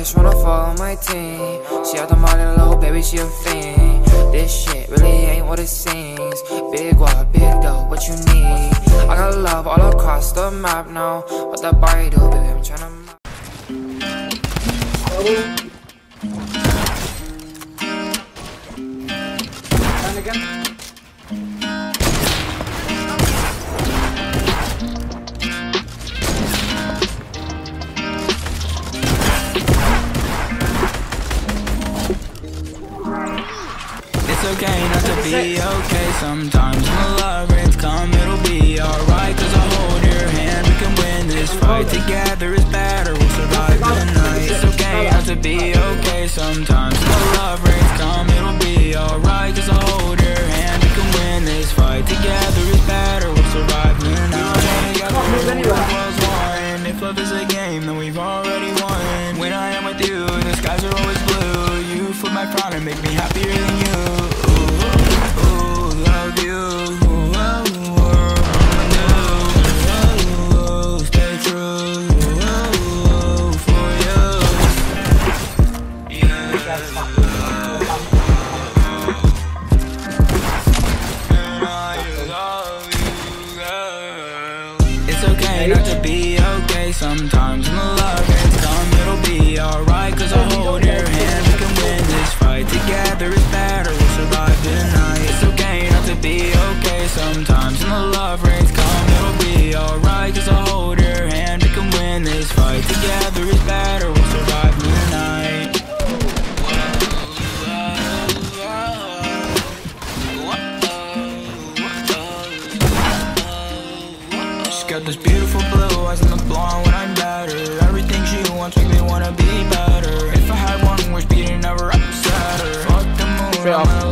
bitch wanna follow my team. She out the money, little baby, she a fiend. This shit really ain't what it seems. Big what, big dough, what you need? I got love all across the map now. What that body do, baby? I'm tryna. And again. It's okay not to be okay. Sometimes When the love rains come, it'll be alright. Cause I'll hold your hand, we can win this fight Together. Is better, we'll survive the night. It's okay not to be okay. Sometimes When the love rains come, it'll be alright. Cause I'll hold your hand, we can win this fight Together. Is better, we'll survive the night. Together, one If love is a game, then we've already won. When I am with you, the skies are always blue. You flip my crown and make me happier than you It's okay not to be okay. Sometimes When the love rains come, it'll be alright Cause I'll hold your hand, we can win this fight Together. Is better, we'll survive the night. It's okay not to be okay. Sometimes When the got this beautiful blue eyes and the blonde when I'm better. Everything she wants make me wanna be better. If I had one wish, beating never upset her Fuck the moon,